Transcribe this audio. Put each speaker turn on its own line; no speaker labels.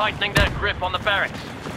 tightening their grip on the barracks.